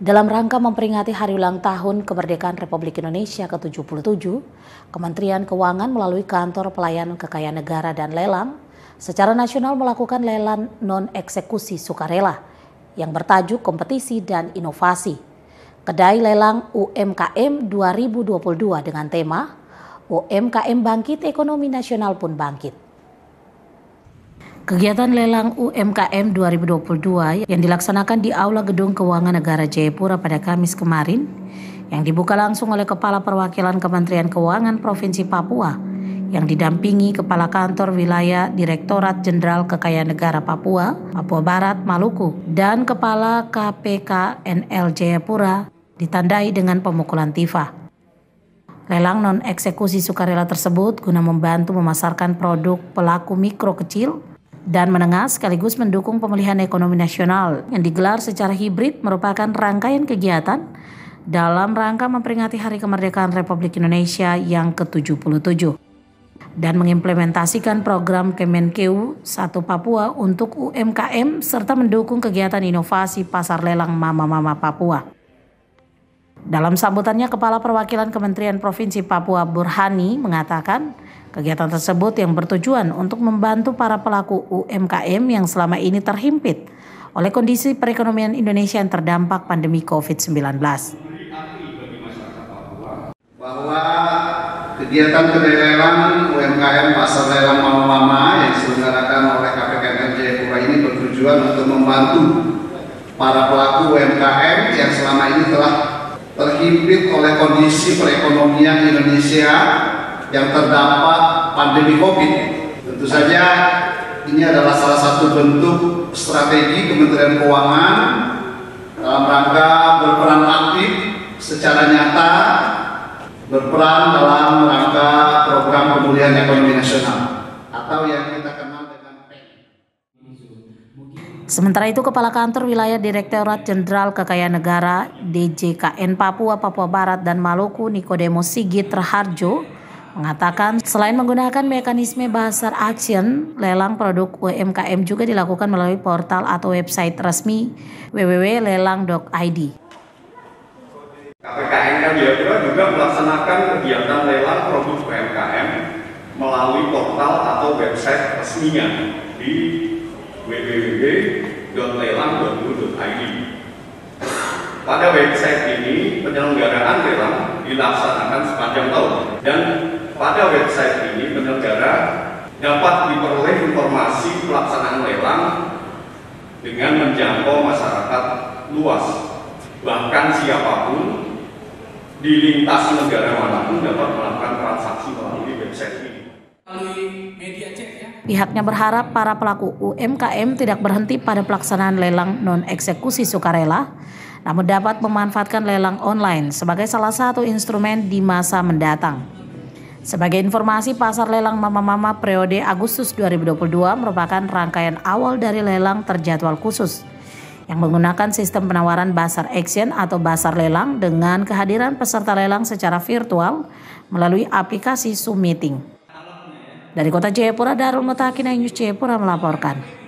Dalam rangka memperingati hari ulang tahun kemerdekaan Republik Indonesia ke-77, Kementerian Keuangan melalui Kantor Pelayanan Kekayaan Negara dan Lelang secara nasional melakukan lelang non-eksekusi sukarela yang bertajuk kompetisi dan inovasi. Kedai lelang UMKM 2022 dengan tema UMKM Bangkit Ekonomi Nasional pun Bangkit. Kegiatan lelang UMKM 2022 yang dilaksanakan di Aula Gedung Keuangan Negara Jayapura pada Kamis kemarin yang dibuka langsung oleh Kepala Perwakilan Kementerian Keuangan Provinsi Papua yang didampingi Kepala Kantor Wilayah Direktorat Jenderal Kekayaan Negara Papua, Papua Barat, Maluku, dan Kepala KPK NL Jayapura ditandai dengan pemukulan tifa. Lelang non-eksekusi sukarela tersebut guna membantu memasarkan produk pelaku mikro kecil dan menengah sekaligus mendukung pemulihan ekonomi nasional yang digelar secara hibrid merupakan rangkaian kegiatan dalam rangka memperingati Hari Kemerdekaan Republik Indonesia yang ke-77 dan mengimplementasikan program Kemenkeu 1 Papua untuk UMKM serta mendukung kegiatan inovasi pasar lelang mama-mama Papua. Dalam sambutannya, Kepala Perwakilan Kementerian Provinsi Papua Burhani mengatakan kegiatan tersebut yang bertujuan untuk membantu para pelaku UMKM yang selama ini terhimpit oleh kondisi perekonomian Indonesia yang terdampak pandemi COVID-19. Bahwa kegiatan kedai lelang UMKM pasar lelang mama-mama yang diselenggarakan oleh KPKN Jayapura ini bertujuan untuk membantu para pelaku UMKM yang selama ini telah terhimpit oleh kondisi perekonomian Indonesia yang terdampak pandemi COVID. Tentu saja ini adalah salah satu bentuk strategi Kementerian Keuangan dalam rangka berperan aktif secara nyata berperan dalam rangka program pemulihan ekonomi nasional atau yang kita kenal Sementara itu, Kepala Kantor Wilayah Direktorat Jenderal Kekayaan Negara DJKN Papua, Papua Barat, dan Maluku, Nikodemos Sigit Raharjo, mengatakan selain menggunakan mekanisme Basar Action, lelang produk UMKM juga dilakukan melalui portal atau website resmi www.lelang.id. KPKN Jayapura juga melaksanakan kegiatan lelang produk UMKM melalui portal atau website resminya di www.lelang.go.id. Pada website ini penyelenggaraan lelang dilaksanakan sepanjang tahun dan pada website ini penyelenggara dapat diperoleh informasi pelaksanaan lelang dengan menjangkau masyarakat luas. Bahkan siapa pun di lintas negara mana pun dapat melakukan transaksi melalui website ini. Pihaknya berharap para pelaku UMKM tidak berhenti pada pelaksanaan lelang non-eksekusi sukarela, namun dapat memanfaatkan lelang online sebagai salah satu instrumen di masa mendatang. Sebagai informasi, pasar lelang mama-mama periode Agustus 2022 merupakan rangkaian awal dari lelang terjadwal khusus yang menggunakan sistem penawaran basar action atau basar lelang dengan kehadiran peserta lelang secara virtual melalui aplikasi Zoom Meeting. Dari kota Jayapura, Darul Mutakin News Jayapura melaporkan.